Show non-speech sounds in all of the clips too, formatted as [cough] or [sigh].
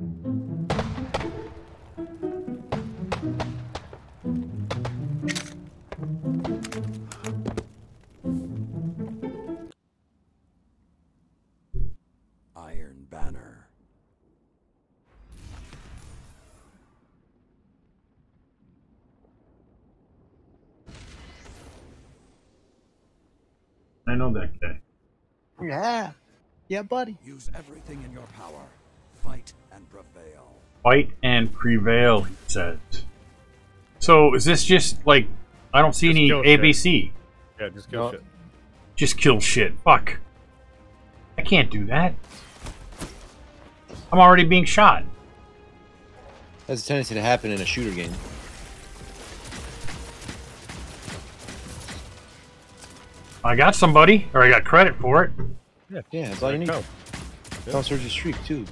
Iron Banner. I know that guy. Yeah. Yeah, buddy. Use everything in your power. Fight and prevail. Fight and prevail, he says. So is this just like I don't see Just any kill shit. ABC. Yeah, just kill No. shit. Just kill shit. Fuck. I can't do that. I'm already being shot. That's a tendency to happen in a shooter game. I got somebody, or I got credit for it. Yeah, yeah that's all you need. Go. Don't search your streak too.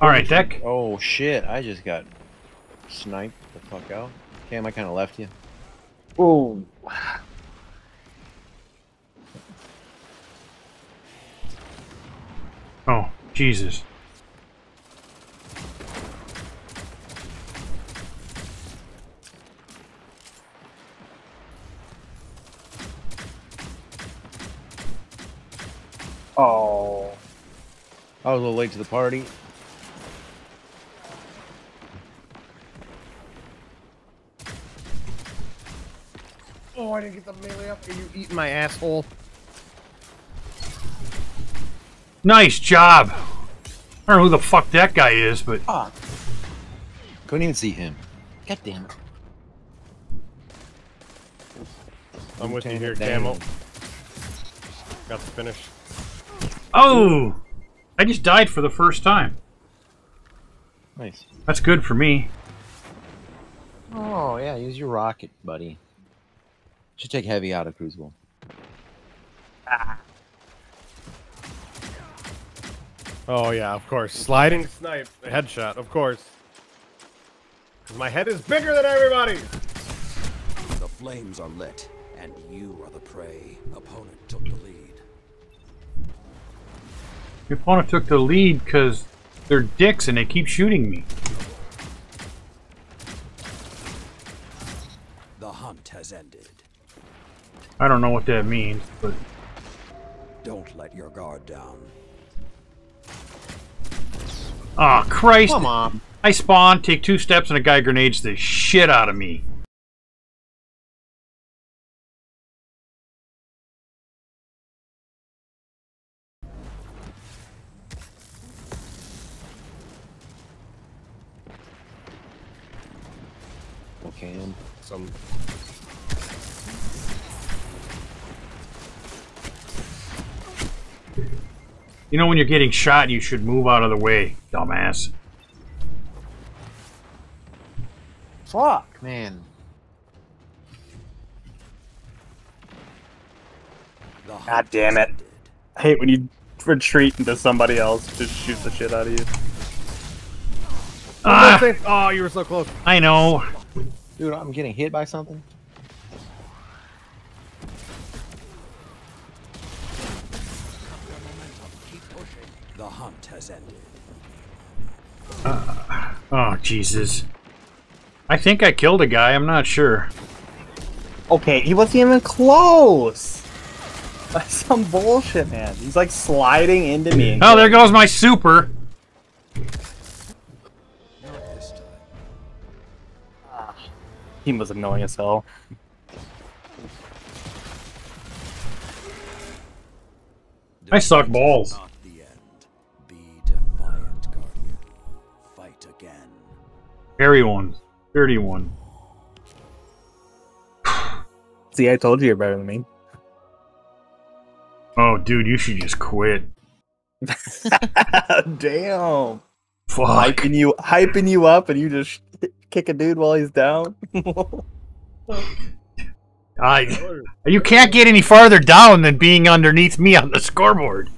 All right, deck. Oh shit! I just got sniped the fuck out. Cam, I kind of left you. Ooh. Oh, Jesus. Oh. I was a little late to the party. Oh, I didn't get the melee up. Are you eating my asshole? Nice job. I don't know who the fuck that guy is, but Ah. Couldn't even see him. God damn it. I'm with you here, it Camel. Got the finish. oh, I just died for the first time. Nice. That's good for me. Oh yeah, use your rocket, buddy. Should take heavy out of Crucible. Ah. Oh yeah, of course. Sliding snipe, headshot, of course. 'Cause my head is bigger than everybody's. The flames are lit, and you are the prey. Opponent took the lead. The opponent took the lead because they're dicks and they keep shooting me. The hunt has ended. I don't know what that means, but Don't let your guard down. oh Christ! Come on. I spawn, take two steps, and a guy grenades the shit out of me. Okay. Some You know when you're getting shot, you should move out of the way, dumbass. Fuck, man. God damn it. I hate when you retreat into somebody else just shoots the shit out of you. Ah, Oh, you were so close. I know. Dude, I'm getting hit by something. The hunt has ended. Uh, oh Jesus. I think I killed a guy. I'm not sure. Okay, he wasn't even close. [laughs] That's some bullshit, man. He's like sliding into me. Oh, there goes my super. Not this time. me. He was annoying as hell. I suck Defeat is balls. Hairy one. Dirty one. See, I told you you're better than me. Oh, dude, you should just quit. [laughs] Damn. Fuck. Hyping you, hyping you up, and you just kick a dude while he's down. [laughs] I, you can't get any farther down than being underneath me on the scoreboard.